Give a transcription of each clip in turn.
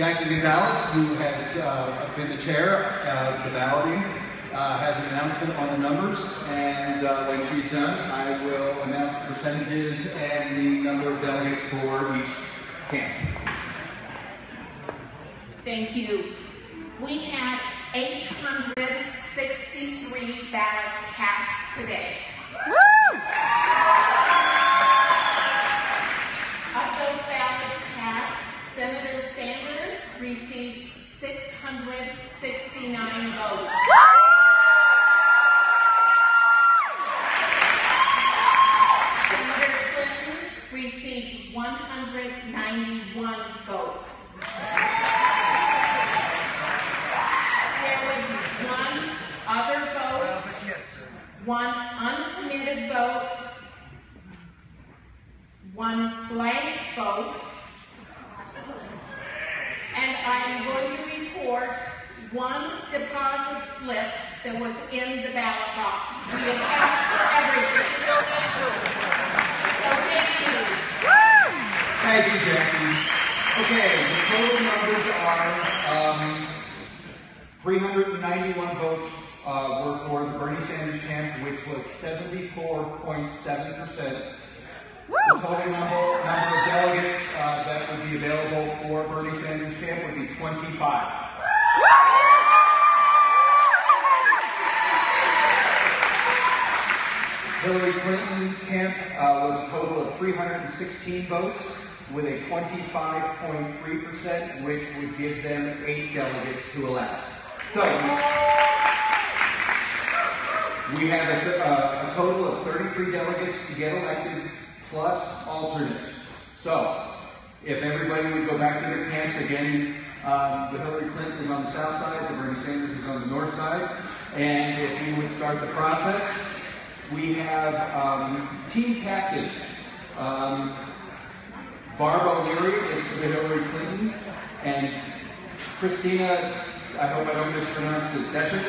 Jackie Gonzalez, who has uh, been the chair of the balloting, uh, has an announcement on the numbers, and uh, when she's done, I will announce the percentages and the number of delegates for each camp. Thank you. We had 863 ballots cast today. Of those ballots cast, Senator Sanders received 669 votes. Senator Clinton received 191 votes. There was one other vote, one uncommitted vote, one blank vote, and I am going to report one deposit slip that was in the ballot box. We account for everything. So thank you. Thank you, Jackie. Okay, the total numbers are um, 391 votes uh, were for the Bernie Sanders camp, which was 74.7%. The total number, number of delegates uh, that would be available for Bernie Sanders camp would be 25. Hillary Clinton's camp uh, was a total of 316 votes with a 25.3%, which would give them eight delegates to elect. So, we have a, uh, a total of 33 delegates to get elected, plus alternates. So, if everybody would go back to their camps again, um, the Hillary Clinton is on the south side, the Bernie Sanders is on the north side, and if you would start the process, we have um, team captains. Um, Barb O'Leary is the Hillary Clinton, and Christina, I hope I don't mispronounce this, Desher,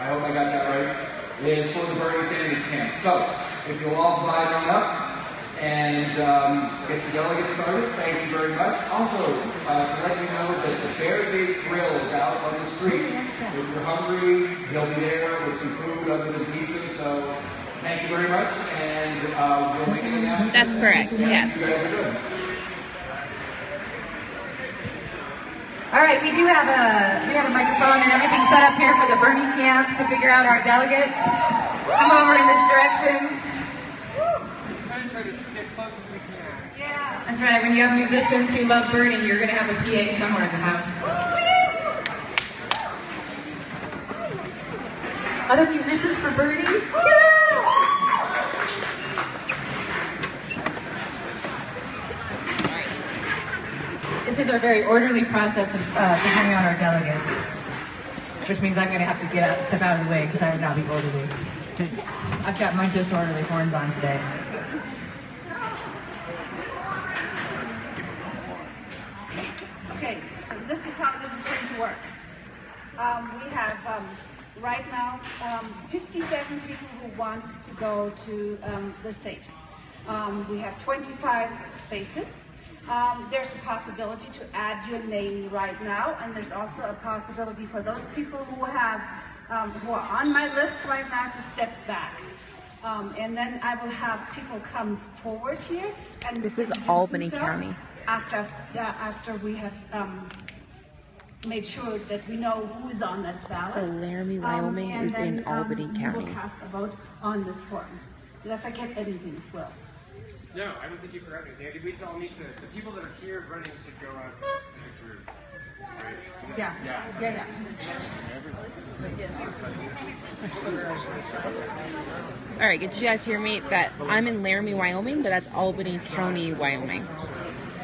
I hope I got that right, is for the Bernie Sanders camp. So, if you'll all divide on up and um, get the delegates started, thank you very much. Also, uh, to let you know that the Fairgate Grill is out on the street. If you're hungry, he'll be there with some food other than pizza, so thank you very much, and uh, we'll make an announcement. That's correct, You yes. guys are good. All right, we do have a we have a microphone and everything set up here for the Bernie camp to figure out our delegates. Come over in this direction. That's right. When you have musicians who love Bernie, you're going to have a PA somewhere in the house. Other musicians for Bernie? This is our very orderly process of uh, out our delegates, which means I'm going to have to get step out of the way because I would not be orderly. I've got my disorderly horns on today. Okay, so this is how this is going to work. Um, we have um, right now um, 57 people who want to go to um, the state. Um, we have 25 spaces. Um, there's a possibility to add your name right now, and there's also a possibility for those people who have um, who are on my list right now to step back. Um, and then I will have people come forward here and This is Albany County. After uh, after we have um, made sure that we know who is on this ballot. So Laramie, Um, Wyoming is in then, um, Albany we County. will cast a vote on this form. Did I forget anything, Will? No, I don't think you forgot anything. We just all need to, the people that are here running should go out as a group. Right? Yeah, yeah, yeah. All right, did you guys hear me? That I'm in Laramie, Wyoming, but that's Albany County, Wyoming,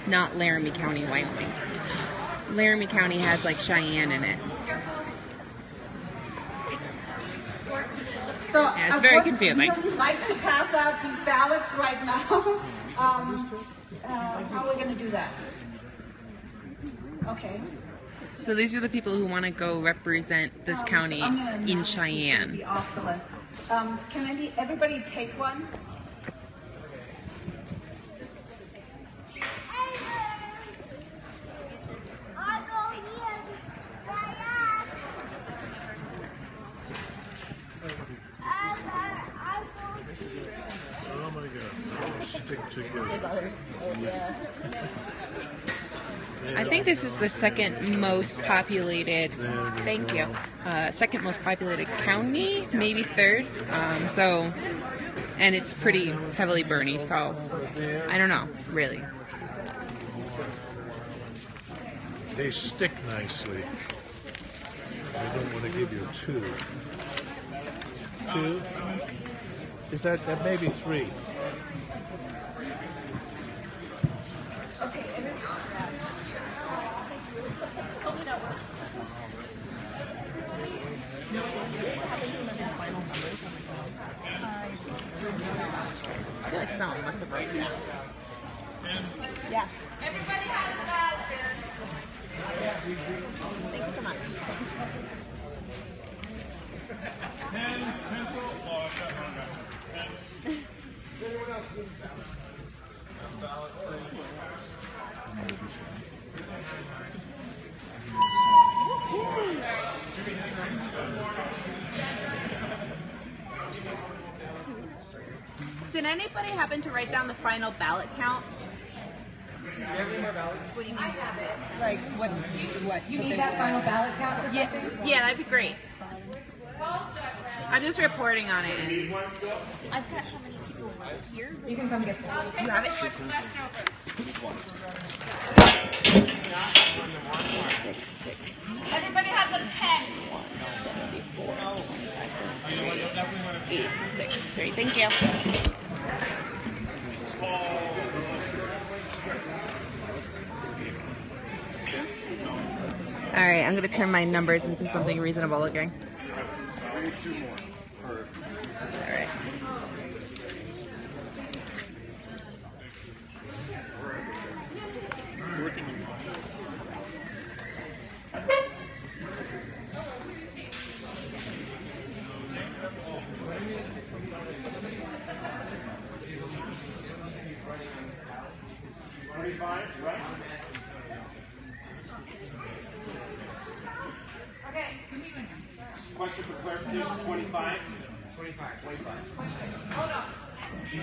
not Laramie County, Wyoming. Laramie County has like Cheyenne in it. So Yeah, it's I very would confusing. really like to pass out these ballots right now. um, uh, how are we going to do that? Okay. So these are the people who want to go represent this Um, county I'm in be Cheyenne. Off the list. Um, can any, everybody take one? I think this is the second most populated. Thank you. Uh, second most populated county, maybe third. Um, so, and it's pretty heavily Bernie. So, I don't know, really. They stick nicely. I don't want to give you two. Two? Is that that maybe three? I feel like someone must have broken it. Yeah. Everybody has a ballot. Thanks so much. Did anybody happen to write down the final ballot count? Do you have any more ballots? What do you mean? Like what? What? You need that final ballot count for Yeah, something? yeah, that'd be great. I'm just reporting on it. and- I've got how many people here? You can come get them. You have it? Everybody has a pen. Eight, six, three. Thank you. All right, I'm gonna turn my numbers into something reasonable looking. All right. Okay. 25? 25. 25. Hold on. Is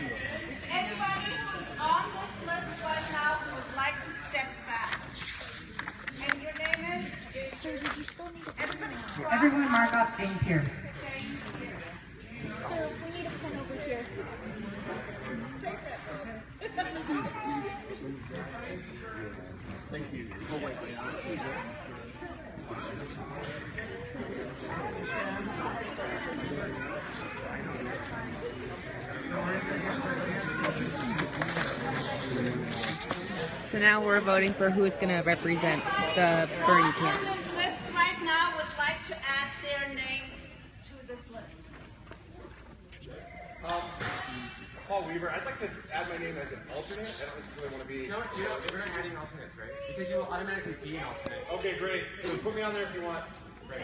anybody who's on this list right now would like to step back? And your name is? Sir, did you still need Everybody Everyone mark off Jane Pierce. Sir, we need a pen over here. So now we're voting for who is gonna represent the Bernie on camp. this list right now would like to add their name to this list. Um, Paul Weaver, I'd like to add my name as an alternate. I don't necessarily want to be. No, you know, we're not adding alternates, right? Because you will automatically be an alternate. Okay, great. So put me on there if you want. Right.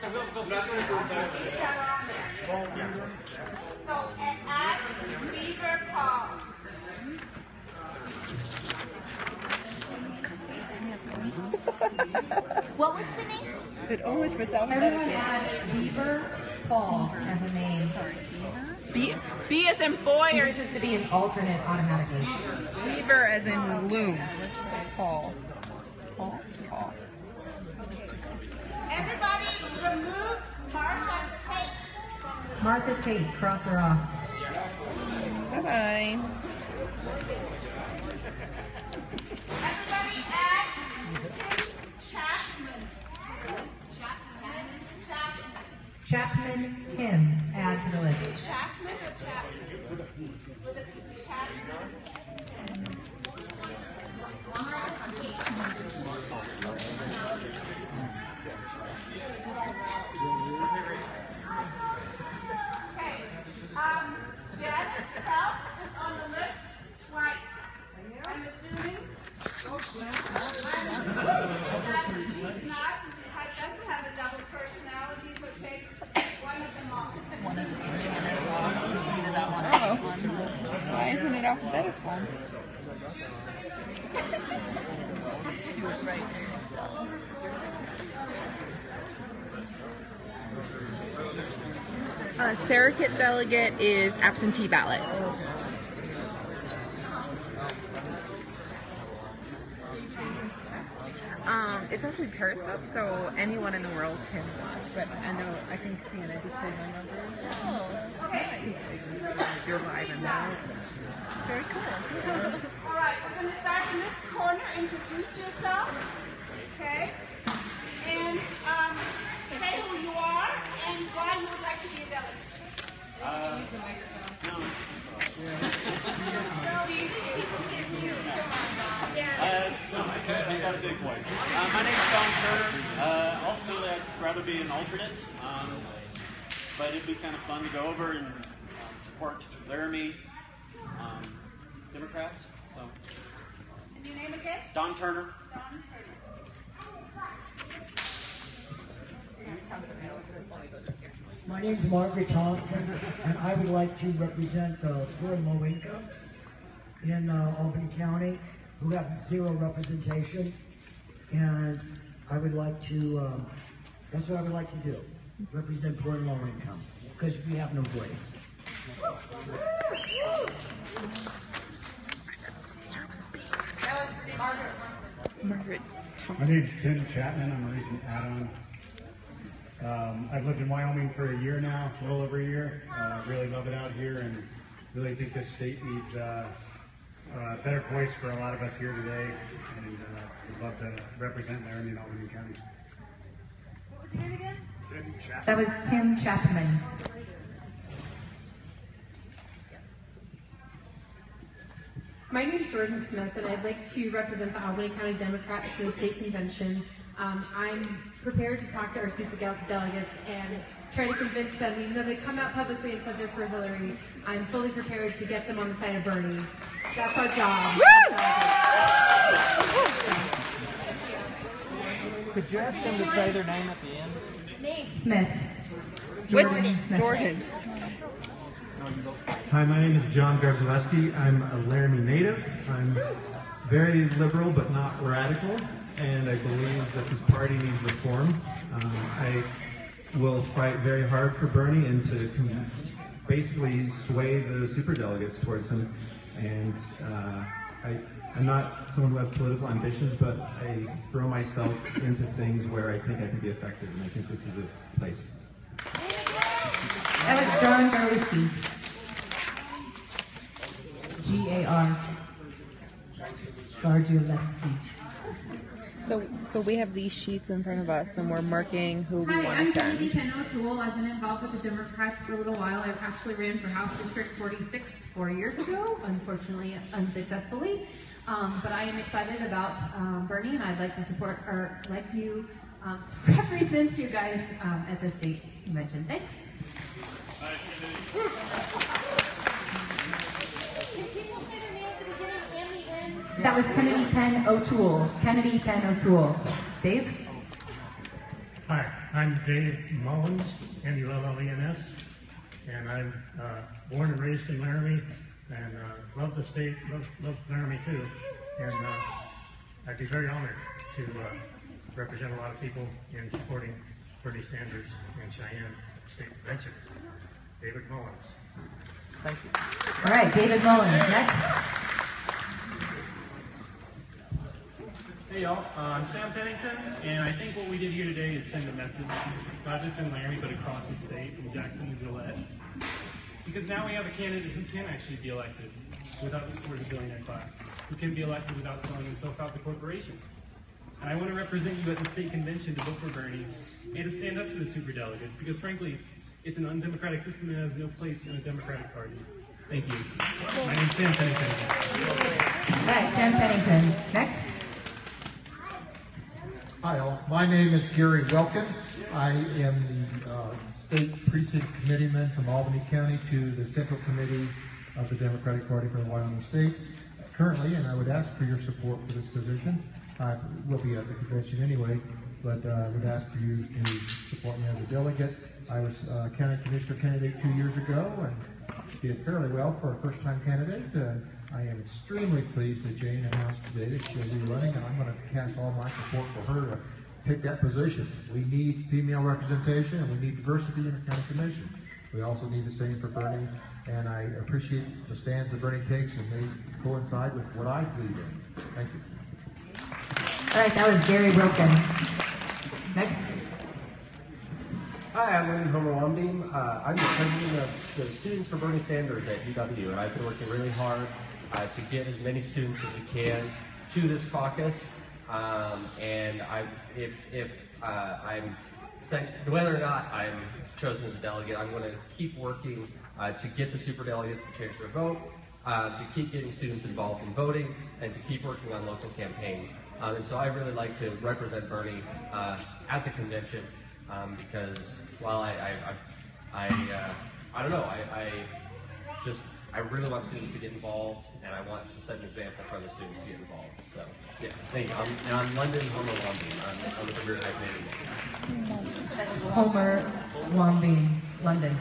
So we'll, we'll I'm not going to go back. These that are on there. So, and add Beaver Paul. What was the name? It always fits out Everyone add Beaver Fall as a name. B, B as in boy He or wishes to be an alternate automatically. Beaver as in loom. Paul. Paul. Paul. Everybody remove Martha Tate from this. Martha Tate, cross her off. Bye bye. Everybody add Tim Chapman. Chapman. Chapman. Tim, add to the list. Chapman or Chapman? Okay. Um, Janice Phelps is on the list twice. I'm assuming. I'm assuming that she's not, doesn't have a double personality, Why isn't it alphabetical? Do it right. So. Uh, surrogate delegate is absentee ballots. Um, it's actually Periscope, so anyone in the world can watch. But I know I think CNN just pulled my number. Oh. Okay. You're live and now. Very cool. All right, we're going to start in this corner. Introduce yourself, okay? And um, say who you are and why you would like to be a delegate. Uh, I got a big voice. Uh, my name's Don Turner. Uh, ultimately, I'd rather be an alternate, um, but it'd be kind of fun to go over and support to Laramie um, Democrats. So, And your name again? Don Turner. Don Turner. My name is Margaret Thompson, and I would like to represent the poor and low income in uh, Albany County who have zero representation. And I would like to, um, that's what I would like to do, represent poor and low income, because we have no voice. Margaret. My name's Tim Chapman. I'm a recent add-on. Um, I've lived in Wyoming for a year now, a little over a year. Uh, really love it out here, and really think this state needs uh, a better voice for a lot of us here today. And uh, would love to represent Laramie and Albany County. What was your name again? Tim Chapman. That was Tim Chapman. My name is Jordan Smith, and I'd like to represent the Albany County Democrats to the state convention. Um, I'm prepared to talk to our super del- delegates and try to convince them, even though they come out publicly and said they're for Hillary, I'm fully prepared to get them on the side of Bernie. That's our job. Could you ask them to say their name at the end? Nate. Smith. Jordan. Smith. Jordan. Hi, my name is John Garzaleski. I'm a Laramie native. I'm very liberal but not radical, and I believe that this party needs reform. Um, I will fight very hard for Bernie and to basically sway the superdelegates towards him. And uh, I, I'm not someone who has political ambitions, but I throw myself into things where I think I can be effective, and I think this is a place. That was John Garwisky. G-A-R. Gargiuleski. So, so we have these sheets in front of us, and we're marking who we Hi, want I'm to Kennedy send. Ken O'Toole. I've been involved with the Democrats for a little while. I actually ran for House District 46 four years ago, unfortunately unsuccessfully. Um, but I am excited about um, Bernie, and I'd like to support, or like you, um, to represent you guys um, at the state convention. Thanks. Can people say their names at the beginning and the end? That was Kennedy Penn O'Toole. Kennedy Penn O'Toole. Dave? Hi, I'm Dave Mullens, M-U-L-L-E-N-S, and I'm uh, born and raised in Laramie, and uh, love the state, love, love Laramie too, and uh, I'd be very honored to uh, represent a lot of people in supporting Bernie Sanders and Cheyenne State Convention. David Mullens. Thank you. All right, David Mullens, next. Hey y'all, uh, I'm Sam Pennington, and I think what we did here today is send a message, not just in Laramie, but across the state, from Jackson to Gillette. Because now we have a candidate who can actually be elected without the support of the billionaire class, who can be elected without selling himself out to corporations. And I want to represent you at the state convention to vote for Bernie and to stand up to the superdelegates, because frankly, it's an undemocratic system and has no place in a democratic party. Thank you. My name's Sam Pennington. All right, Sam Pennington, next. Hi, all. My name is Gary Welkin. I am the uh, State Precinct Committeeman from Albany County to the Central Committee of the Democratic Party for the Wyoming State currently, and I would ask for your support for this position. I will be at the convention anyway, but uh, I would ask for you to support me as a delegate. I was uh, county commissioner candidate two years ago and did fairly well for a first-time candidate. Uh, I am extremely pleased that Jane announced today that she'll be running, and I'm going to cast all my support for her to take that position. We need female representation, and we need diversity in the county commission. We also need the same for Bernie, and I appreciate the stands that Bernie takes, and they coincide with what I believe in. Thank you. All right, that was Gary Wilkin. Next. Hi, I'm Wendy Homer Wambeam. Uh, I'm the president of the Students for Bernie Sanders at UW, and I've been working really hard uh, to get as many students as we can to this caucus. Um, and I, if, if uh, I'm whether or not I'm chosen as a delegate, I'm going to keep working uh, to get the superdelegates to change their vote, uh, to keep getting students involved in voting, and to keep working on local campaigns. Um, and so I really like to represent Bernie uh, at the convention um, because while I, I, I, I, uh, I don't know, I, I just I really want students to get involved, and I want to set an example for other students to get involved. So, yeah, thank you. I'm, and I'm London Homer Wambeam. I'm, I'm the career type manager. Homer Wambeam, London.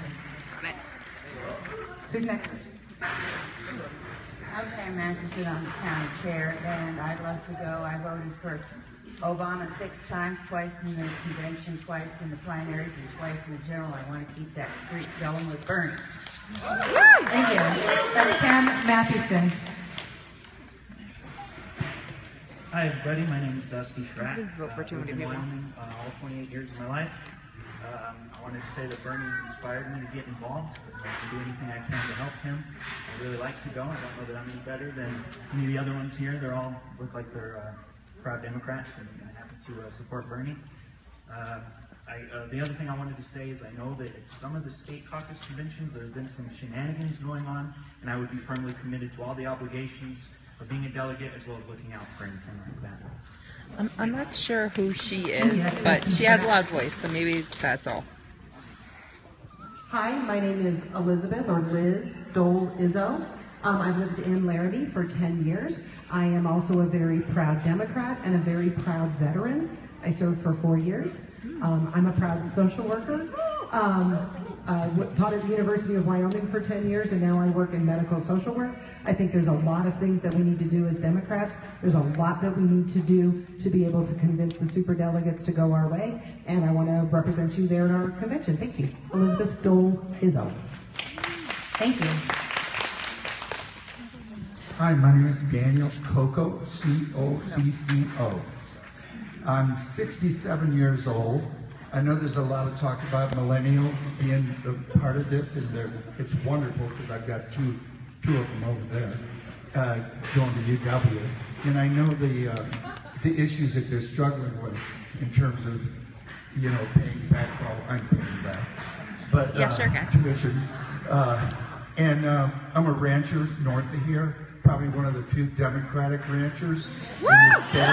Who's next? I'm Pam Matheson, I'm the county chair, and I'd love to go. I voted for Obama six times, twice in the convention, twice in the primaries, and twice in the general. I want to keep that streak going with Bernie. Thank you. That's Pam Mathewson. Hi, everybody. My name is Dusty Schratt. didn't vote for too many I've lived in people. Wyoming uh, all 28 years of my life. Um, I wanted to say that Bernie's inspired me to get involved. I can do anything I can to help him. I really like to go. I don't know that I'm any better than any of the other ones here. They're all look like they're uh, proud Democrats and I'm happy to uh, support Bernie. Uh, I, uh, the other thing I wanted to say is I know that at some of the state caucus conventions there have been some shenanigans going on, and I would be firmly committed to all the obligations of being a delegate as well as looking out for anything like that. I'm, I'm not sure who she is, but she has a loud voice, so maybe that's all. Hi, my name is Elizabeth, or Liz Dole Izzo. Um, I've lived in Laramie for 10 years. I am also a very proud Democrat and a very proud veteran. I served for four years. Um, I'm a proud social worker. Um, uh, taught at the University of Wyoming for 10 years, and now I work in medical social work. I think there's a lot of things that we need to do as Democrats. There's a lot that we need to do to be able to convince the superdelegates to go our way, and I want to represent you there at our convention. Thank you. Elizabeth Dole is Izzo. Thank you. Hi, my name is Daniel Cocco, C-O-C-C-O. I'm 67 years old. I know there's a lot of talk about millennials being part of this, and it's wonderful because I've got two, two of them over there uh, going to UW. And I know the, uh, the issues that they're struggling with in terms of, you know, paying back, well, I'm paying back. But, Yeah, uh, sure, guys. Tuition. Uh, and um, I'm a rancher north of here, probably one of the few Democratic ranchers in the state.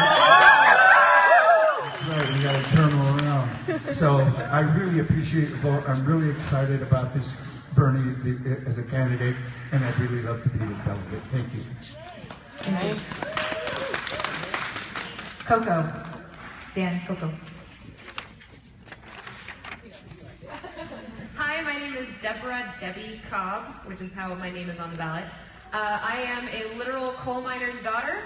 Right, we gotta turn them around. So I really appreciate the vote. I'm really excited about this Bernie the- as a candidate, and I'd really love to be the delegate. Thank you. Thank you. Cocco. Dan, Cocco. Hi, my name is Deborah Debbie Cobb, which is how my name is on the ballot. Uh, I am a literal coal miner's daughter,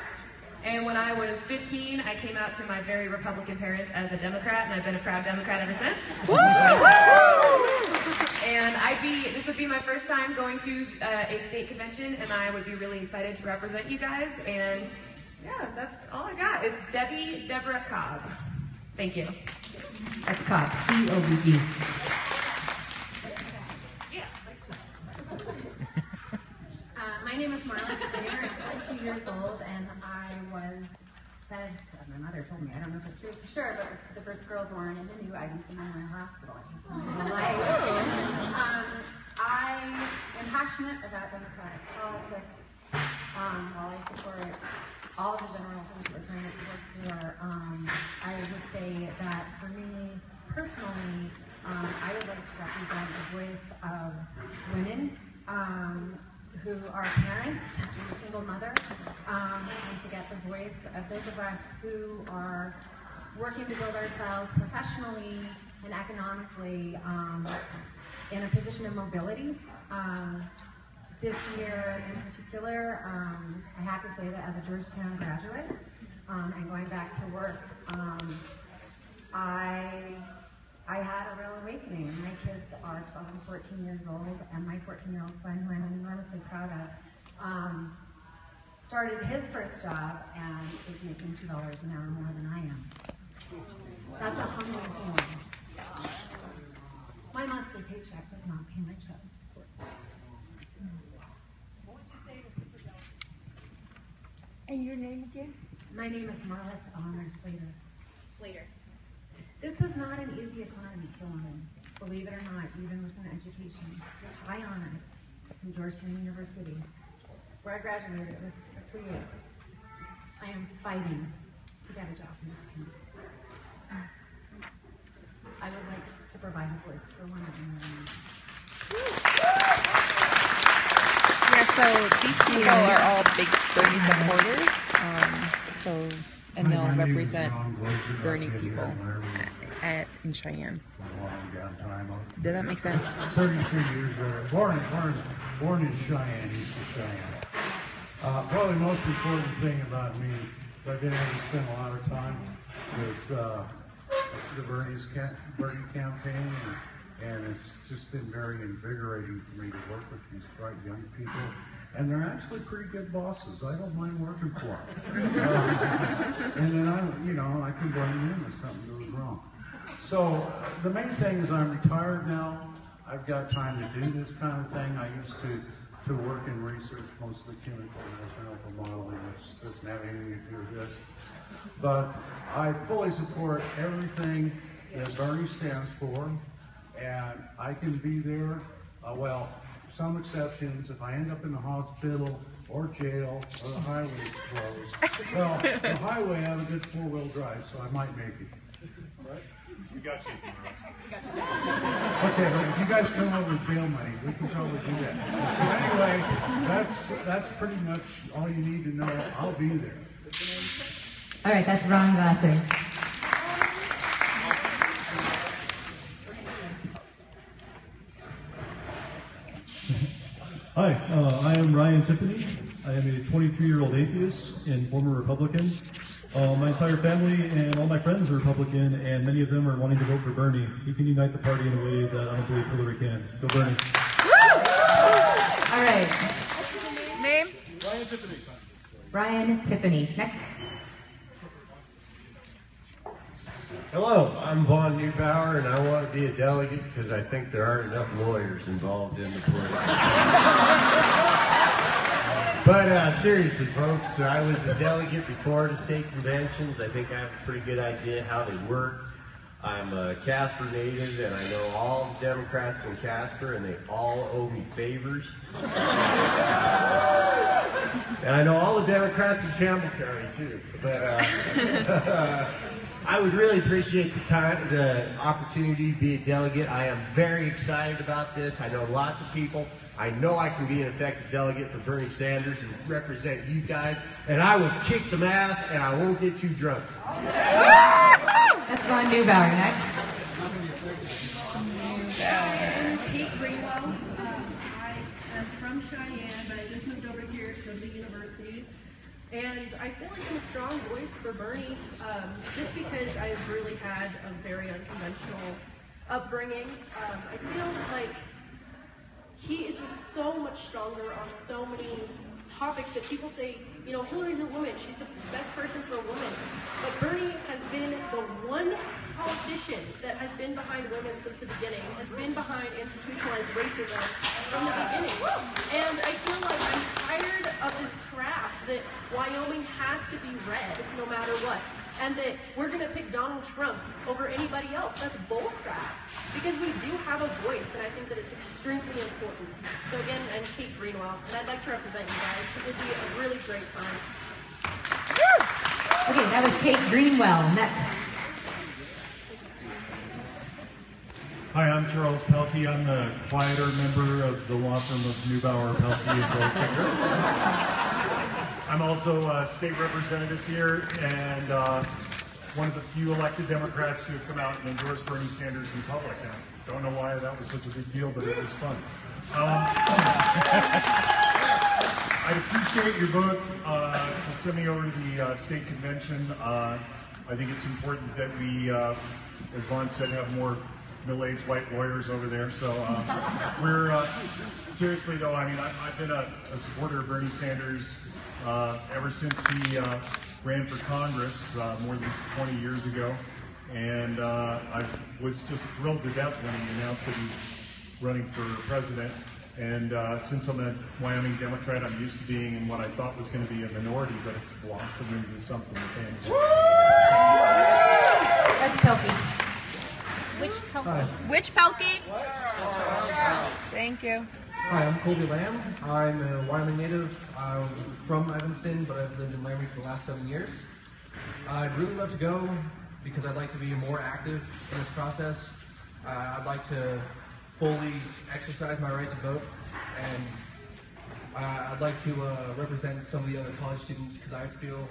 and when I was 15, I came out to my very Republican parents as a Democrat, and I've been a proud Democrat ever since. and I'd be, this would be my first time going to uh, a state convention, and I would be really excited to represent you guys. And yeah, that's all I got. It's Debbie Deborah Cobb. Thank you. That's Cobb, C-O-B-E. Uh, my name is Marla Springer. I'm 22 years old, and I was said, my mother told me, I don't know if it's true for sure, but the first girl born in the new Ivinson Memorial Hospital. I can't tell you my life. Um, I am passionate about democratic politics. Um, while I support all of the general things we're trying to work for, um, I would say that for me personally, um, I would like to represent the voice of women um, who are parents and a single mother, um, and to get the voice of those of us who are working to build ourselves professionally and economically um, in a position of mobility. Um, this year in particular, um, I have to say that as a Georgetown graduate um, and going back to work, um, I I had a real awakening. My kids are 12 and 14 years old, and my 14 year old son, who I'm enormously proud of, um, started his first job and is making $2 an hour more than I am. That's a humbling feeling. My monthly paycheck does not pay my child support. And your name again? My name is Marlis Honor Slater. Slater. This is not an easy economy for women, believe it or not, even with an education. With high honors from Georgetown University, where I graduated with a 3.8. I am fighting to get a job in this community. I would like to provide a voice for women in Yeah, so these people are all big Bernie supporters. Um, so, and they'll represent Bernie people at, in Cheyenne. Does that make sense? 33 years later, born, born, born in Cheyenne, east of Cheyenne. Uh, probably the most important thing about me is I've been able to spend a lot of time with uh, the Bernie's ca- Bernie campaign, and, and it's just been very invigorating for me to work with these bright young people. And they're actually pretty good bosses. I don't mind working for them. and then I, you know, I can blame them if something goes wrong. So uh, the main thing is I'm retired now. I've got time to do this kind of thing. I used to to work in research, mostly chemical and mathematical modeling, which doesn't have anything to do with this. But I fully support everything that Bernie stands for, and I can be there. Uh, well, some exceptions. If I end up in the hospital or jail or the highway's closed, well, the highway I have a good four-wheel drive, so I might make it. Right? We got you. Okay, but if you guys come over with bail money, we can probably do that. So anyway, that's that's pretty much all you need to know. I'll be there. All right, that's Ron Vassar. Hi, uh, I am Ryan Tiffany. I am a 23-year-old atheist and former Republican. Uh, my entire family and all my friends are Republican, and many of them are wanting to vote for Bernie. He can unite the party in a way that I don't believe Hillary can. Go Bernie. All right, Name? Ryan Tiffany. Ryan Tiffany. Next. Hello, I'm Vaughn Neubauer, and I want to be a delegate because I think there aren't enough lawyers involved in the political. but uh, seriously, folks, I was a delegate before the state conventions. I think I have a pretty good idea how they work. I'm a Casper native, and I know all the Democrats in Casper, and they all owe me favors. And I know all the Democrats in Campbell County too. But uh, I would really appreciate the time, the opportunity to be a delegate. I am very excited about this. I know lots of people. I know I can be an effective delegate for Bernie Sanders and represent you guys. And I will kick some ass, and I won't get too drunk. That's Ron Neubauer. Next. Kate Greenwell. Um, I am from Cheyenne, but I just moved over here to go to the university. And I feel like I'm a strong voice for Bernie, um, just because I've really had a very unconventional upbringing. Um, I feel like he is just so much stronger on so many topics that people say, you know, Hillary's a woman, she's the best person for a woman. But Bernie has been the one politician that has been behind women since the beginning, has been behind institutionalized racism from the beginning. And I feel like I'm tired of this crap that Wyoming has to be red no matter what. And that we're gonna pick Donald Trump over anybody else. That's bull crap. Because we do have a voice, and I think that it's extremely important. So again, I'm Kate Greenwell, and I'd like to represent you guys because it'd be a really great time. Okay, that was Kate Greenwell. Next. Hi, I'm Charles Pelkey. I'm the quieter member of the law firm of Neubauer, Pelkey, and Goldfinger. I'm also a state representative here and uh, one of the few elected Democrats who have come out and endorsed Bernie Sanders in public. I don't know why that was such a big deal, but it was fun. Um, I appreciate your vote uh, to send me over to the uh, state convention. Uh, I think it's important that we, uh, as Vaughn said, have more middle-aged white lawyers over there. So uh, we're uh, seriously though. I mean, I, I've been a, a supporter of Bernie Sanders uh, ever since he uh, ran for Congress uh, more than 20 years ago. And uh, I was just thrilled to death when he announced that he's running for president. And since I'm a Wyoming Democrat, I'm used to being in what I thought was going to be a minority, but it's blossomed into something fantastic. That's Pelkey. Which Hi. Which Pelkey? Thank you. Hi, I'm Colby Lamb. I'm a Wyoming native. I'm from Evanston, but I've lived in Laramie for the last seven years. I'd really love to go because I'd like to be more active in this process. Uh, I'd like to fully exercise my right to vote, and uh, I'd like to uh, represent some of the other college students because I feel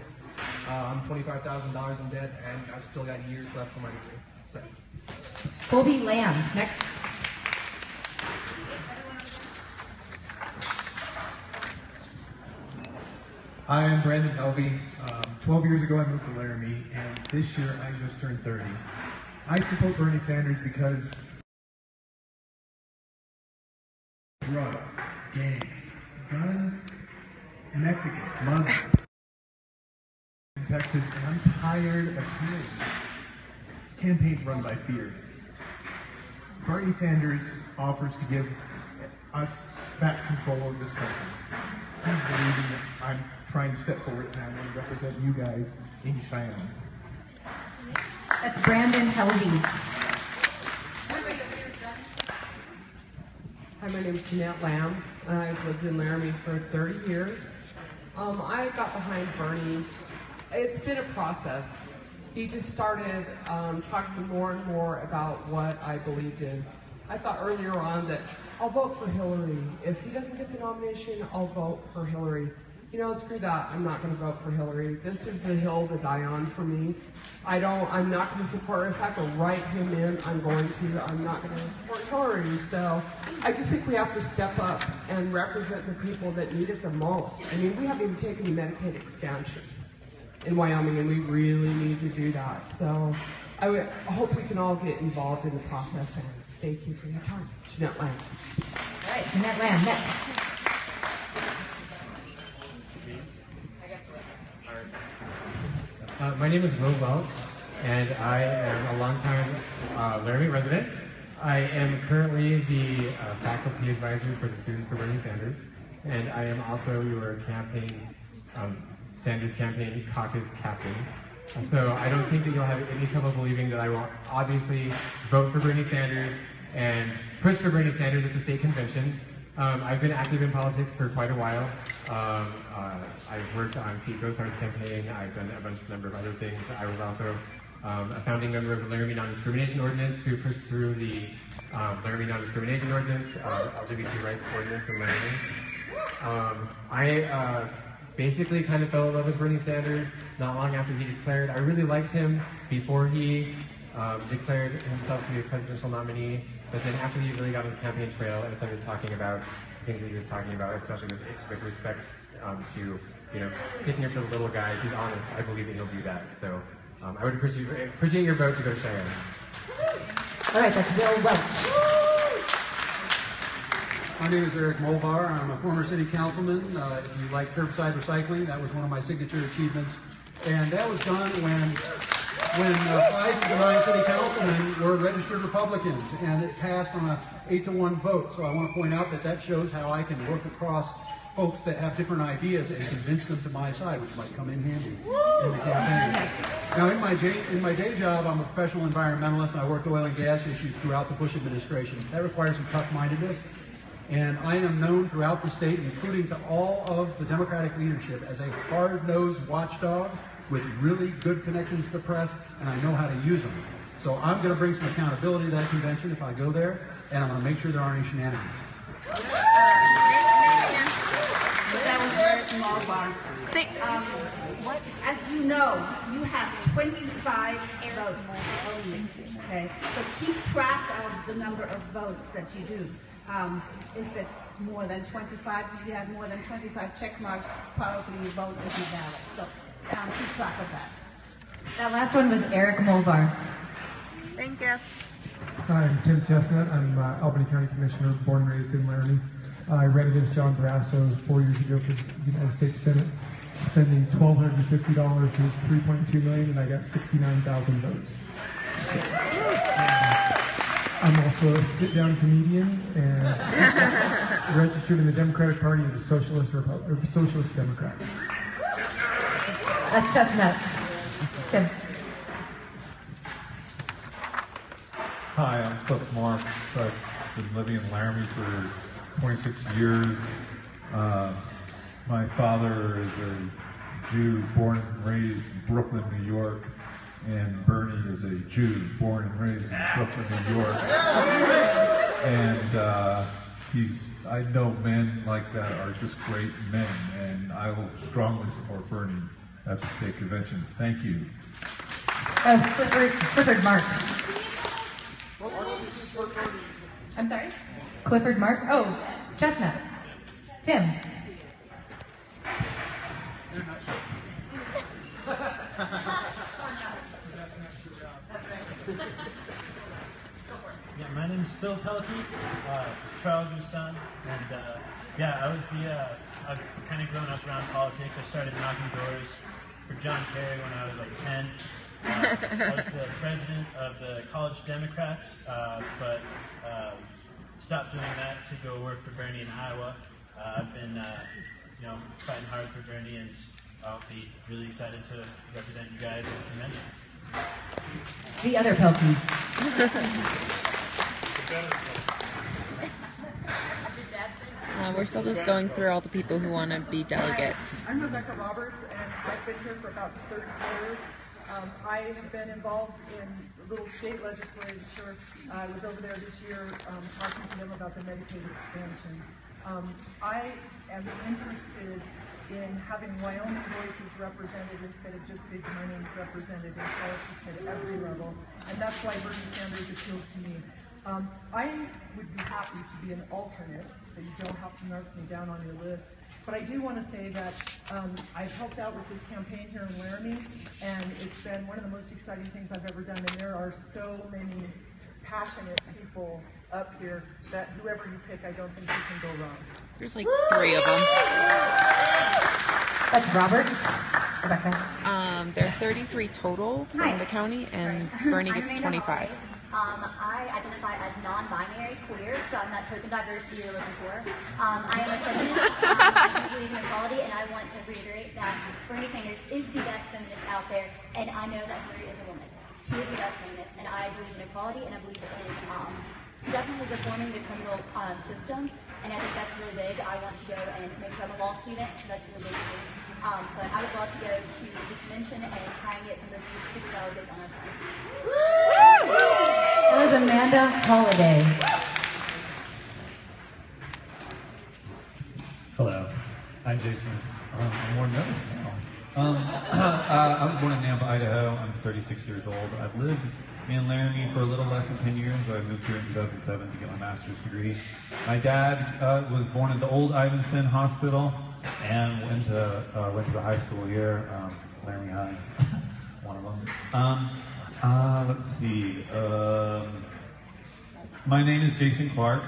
uh, I'm $25,000 in debt and I've still got years left for my degree. So. Colby Lamb, next. Hi, I'm Brandon Elvey. Um, 12 years ago, I moved to Laramie, and this year I just turned 30. I support Bernie Sanders because drugs, gangs, guns, Mexicans, Muslims, in Texas, and I'm tired of hearing campaigns run by fear. Bernie Sanders offers to give us back control of this country. He's the reason that I'm trying to step forward and I want to represent you guys in Cheyenne. That's Brandon Helby. Hi, my name is Jeanette Lamb. I've lived in Laramie for 30 years. Um, I got behind Bernie. It's been a process. He just started um, talking more and more about what I believed in. I thought earlier on that I'll vote for Hillary. If he doesn't get the nomination, I'll vote for Hillary. You know, screw that. I'm not going to vote for Hillary. This is the hill to die on for me. I don't. I'm not going to support. If I to write him in, I'm going to. I'm not going to support Hillary. So, I just think we have to step up and represent the people that need it the most. I mean, we haven't even taken the Medicaid expansion in Wyoming, and we really need to do that. So, I would- I hope we can all get involved in the process. And thank you for your time, Jeanette Lamb. All right, Jeanette Lamb, next. Uh, my name is Will Welch, and I am a longtime uh, Laramie resident. I am currently the uh, faculty advisor for the Student for Bernie Sanders, and I am also your campaign, um, Sanders campaign caucus captain. So I don't think that you'll have any trouble believing that I will obviously vote for Bernie Sanders and push for Bernie Sanders at the state convention. Um, I've been active in politics for quite a while. Um, uh, I've worked on Pete Gosar's campaign. I've done a bunch, number of other things. I was also um, a founding member of the Laramie Non-Discrimination Ordinance who pushed through the um, Laramie Non-Discrimination Ordinance, uh, LGBT rights ordinance in Laramie. Um, I uh, basically kind of fell in love with Bernie Sanders not long after he declared. I really liked him before he um, declared himself to be a presidential nominee, but then after he really got on the campaign trail and started talking about things that he was talking about, especially with, with respect um, to you know sticking up to the little guy, he's honest. I believe that he'll do that. So um, I would appreciate appreciate your vote to go to Cheyenne. All right, that's Will Welch. My name is Eric Molvar. I'm a former city councilman. Uh, if you like curbside recycling, that was one of my signature achievements. And that was done when, when uh, five of the nine city councilmen were registered Republicans, and it passed on a eight to one vote. So I want to point out that that shows how I can work across folks that have different ideas and convince them to my side, which might come in handy in the campaign. Now, in my, day, in my day job, I'm a professional environmentalist, and I work oil and gas issues throughout the Bush administration. That requires some tough-mindedness. And I am known throughout the state, including to all of the Democratic leadership, as a hard-nosed watchdog with really good connections to the press, and I know how to use them. So I'm going to bring some accountability to that convention if I go there, and I'm going to make sure there aren't any shenanigans. That was Eric Molvar. Um, what, as you know, you have 25 votes. Okay, so keep track of the number of votes that you do. Um, if it's more than 25, if you have more than 25 check marks, probably your vote isn't valid. So um, keep track of that. That last one was Eric Molvar. Thank you. Hi, I'm Tim Chesnut. I'm uh, Albany County Commissioner, born and raised in Laramie. I ran against John Barrasso four years ago for the United States Senate, spending $1,250 to his 3.2 million, and I got 69,000 votes. So, I'm also a sit-down comedian and registered in the Democratic Party as a socialist Repu- or socialist Democrat. That's Chesnut. Tim. Hi, I'm Cliff Marks. I've been living in Laramie for 26 years. Uh, my father is a Jew born and raised in Brooklyn, New York, and Bernie is a Jew born and raised in Brooklyn, New York. And uh, he's, I know men like that are just great men, and I will strongly support Bernie at the state convention. Thank you. That was Clifford, Clifford Marks. I'm sorry? Clifford Marks. Oh, Chesnut. Tim. Yeah, my name's Phil Pelkey, uh, Charles's son, and uh, yeah, I was the. Uh, I've kind of grown up around politics. I started knocking doors for John Kerry when I was like 10. Uh, I was the president of the College Democrats, uh, but um, stopped doing that to go work for Bernie in Iowa. Uh, I've been, uh, you know, fighting hard for Bernie, and I'll be really excited to represent you guys at the convention. The other Pelkey. Uh, we're still just going through all the people who want to be delegates. I'm Rebecca Roberts, and I've been here for about 30 years. Um, I have been involved in the little state legislature. I was over there this year um, talking to them about the Medicaid expansion. Um, I am interested in having Wyoming voices represented instead of just big money represented in politics at every level, and that's why Bernie Sanders appeals to me. Um, I would be happy to be an alternate, so you don't have to mark me down on your list. But I do want to say that um, I've helped out with this campaign here in Laramie, and it's been one of the most exciting things I've ever done. And there are so many passionate people up here that whoever you pick, I don't think you can go wrong. There's like three of them. That's Roberts. Rebecca. Um, there are 33 total from Hi. the county, and. Bernie I'm gets Amanda 25. Hawley. Um, I identify as non-binary queer, so I'm that token diversity you're looking for. Um, I am a feminist. Um, I believe in equality, and I want to reiterate that Bernie Sanders is the best feminist out there, and I know that Hillary is a woman. He is the best feminist, and I believe in equality, and I believe in um, definitely reforming the criminal um, system, and I think that's really big. I want to go and make sure I'm a law student, so that's really big for me. Um, but I would love to go to the convention and try and get some of those super delegates on our side. That was Amanda Holiday. Hello, I'm Jason. Um, I'm more nervous now. Um, uh, I was born in Nampa, Idaho. I'm 36 years old. I've lived in Laramie for a little less than 10 years. I moved here in 2007 to get my master's degree. My dad uh, was born at the old Ivinson Hospital and went to uh, went to the high school here, um, Laramie High, one of them. Um, uh, let's see. Um, my name is Jason Clark.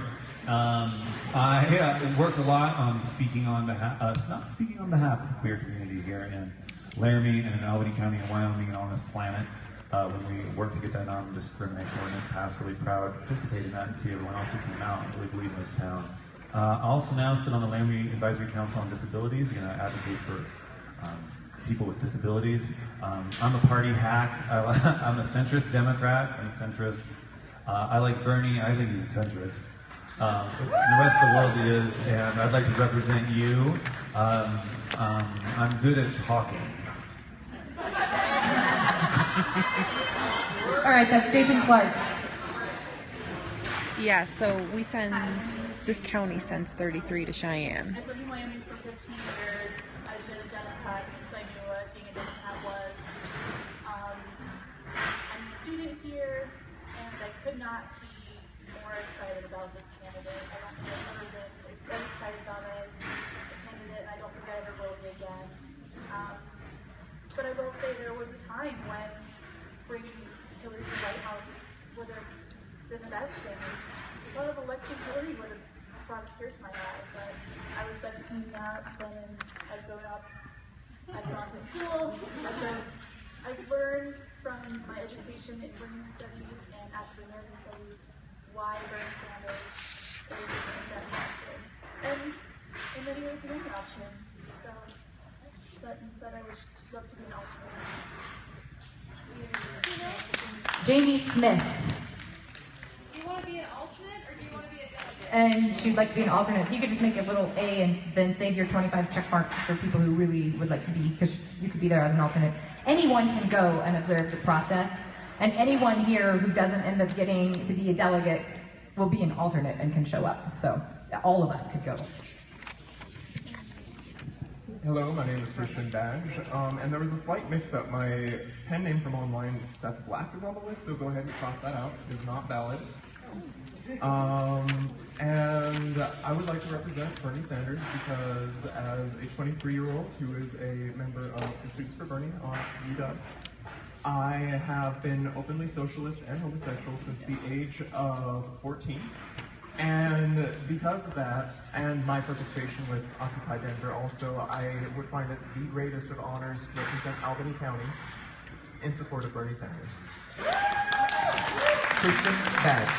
Um, I uh, worked a lot on speaking on behalf, uh, not speaking on behalf of the queer community here in Laramie and in Albany County and Wyoming and on this planet. Uh, when we worked to get that non-discrimination ordinance passed, really proud to participate in that and see everyone else who came out and really believe in this town. Uh, I also now sit on the Laramie Advisory Council on Disabilities. You know, advocate for um, people with disabilities. Um, I'm a party hack. I, I'm a centrist Democrat. I'm a centrist. Uh, I like Bernie. I think he's a centrist. Um, the rest of the world is, and I'd like to represent you. Um, um, I'm good at talking. All right, that's Jason Clark. Yeah, so we send, this county sends 33 to Cheyenne. I've lived in Wyoming for 15 years. I've been a Democrat since I knew what being a Democrat was. Um, I'm a student here, and I could not be more excited about this candidate. I don't think I've ever been as excited about a, a candidate, and I don't think I ever will be again. Um, but I will say there was a time when bringing Hillary to the White House would have been the best thing. The thought of electing Hillary would have brought a tear to my eye, but I was 17 now, then I've grown up I've gone to school. Been, I've learned from my education in Bernie Studies and African American Studies why Bernie Sanders is the best option. And in many ways the only option. So, but instead I would love to be an alternate. Jamie Smith. Do you want to be an alternate or do you want to be a delegate? And she'd like to be an alternate. So you could just make a little A and then save your 25 check marks for people who really would like to be, because you could be there as an alternate. Anyone can go and observe the process. And anyone here who doesn't end up getting to be a delegate will be an alternate and can show up. So all of us could go. Hello, my name is Christian Badge, um, and there was a slight mix-up. My pen name from online, Seth Black, is on the list, so go ahead and cross that out. It is not valid. Um, and I would like to represent Bernie Sanders because as a 23-year-old who is a member of the Students for Bernie on UW, I have been openly socialist and homosexual since the age of 14. And because of that, and my participation with Occupy Denver also, I would find it the greatest of honors to represent Albany County in support of Bernie Sanders. Christian Badge.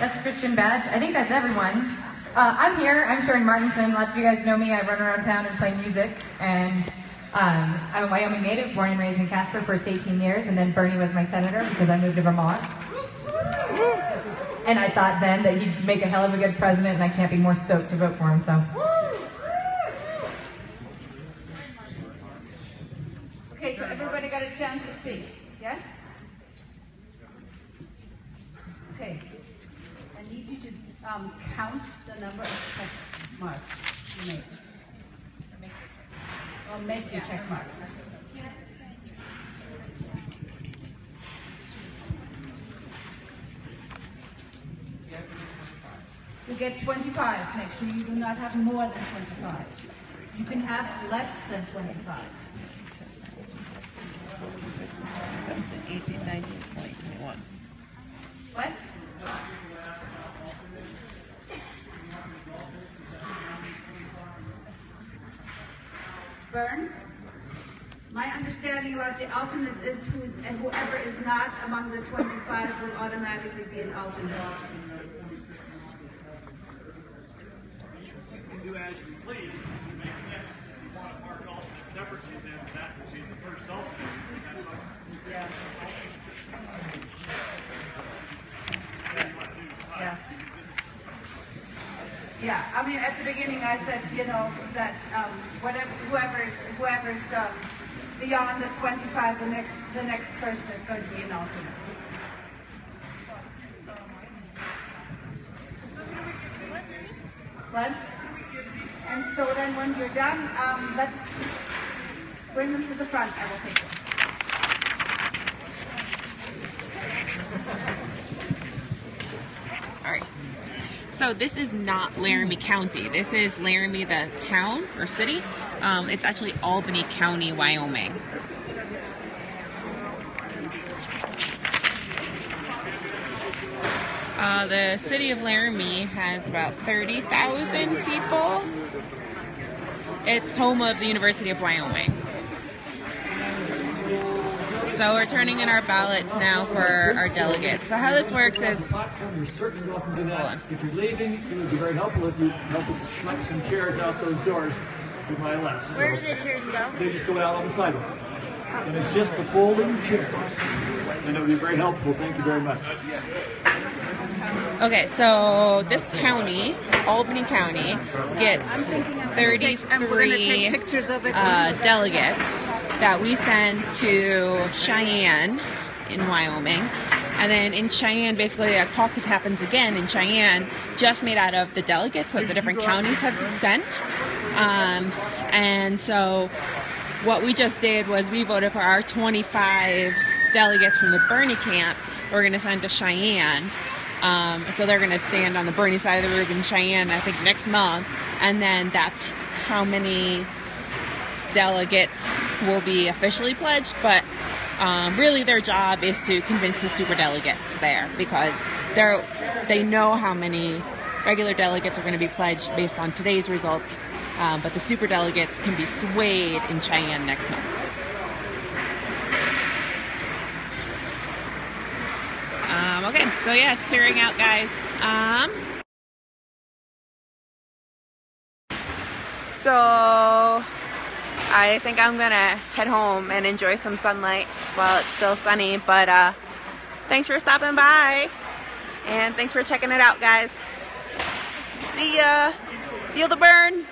That's Christian Badge. I think that's everyone. Uh, I'm here. I'm Sharon Martinson. Lots of you guys know me. I run around town and play music. And um, I'm a Wyoming native, born and raised in Casper, first 18 years. And then Bernie was my senator because I moved to Vermont. And I thought then that he'd make a hell of a good president, and I can't be more stoked to vote for him. So. Okay, so everybody got a chance to speak, yes? Okay, I need you to um, count the number of check marks you made. Or make your check marks. You get 25. Make sure you do not have more than 25. You can have less than 25. 18, 19, 20, 21. What? Vern? My understanding about the alternates is whoever is not among the 25 will automatically be an alternate. You can do as you please. It makes sense to want to separately, then that would be the first. Yeah. Yeah. Yeah, I mean, at the beginning I said, you know, that um, whatever, whoever's, whoever's um, beyond the 25, the next, the next person is going to be an alternate. What? And so then when you're done, um, let's bring them to the front. I will take them. All right. So this is not Laramie County. This is Laramie, the town or city. Um, it's actually Albany County, Wyoming. Uh, the city of Laramie has about 30,000 people. It's home of the University of Wyoming. So we're turning in our ballots now for our delegates. So how this works is You're certainly welcome to that. If you're leaving, it would be very helpful if you help us schlep some chairs out those doors to my left. Where do the chairs go? They just go out on the sidewalk. And it's just the folding chairs. And it would be very helpful. Thank you very much. Okay, so this county, Albany County, gets 33 uh, delegates that we send to Cheyenne in Wyoming. And then in Cheyenne, basically a caucus happens again in Cheyenne, just made out of the delegates that the different counties have sent. Um, and so what we just did was we voted for our 25 delegates from the Bernie camp. We're going to send to Cheyenne. Um, so they're going to stand on the Bernie side of the room in Cheyenne, I think, next month. And then that's how many delegates will be officially pledged. But um, really, their job is to convince the super delegates there because they're they know how many regular delegates are going to be pledged based on today's results. Um, but the super delegates can be swayed in Cheyenne next month. Um, okay, so yeah, it's clearing out, guys. Um, so I think I'm gonna head home and enjoy some sunlight while it's still sunny. But uh, thanks for stopping by, and thanks for checking it out, guys. See ya. Feel the Bern.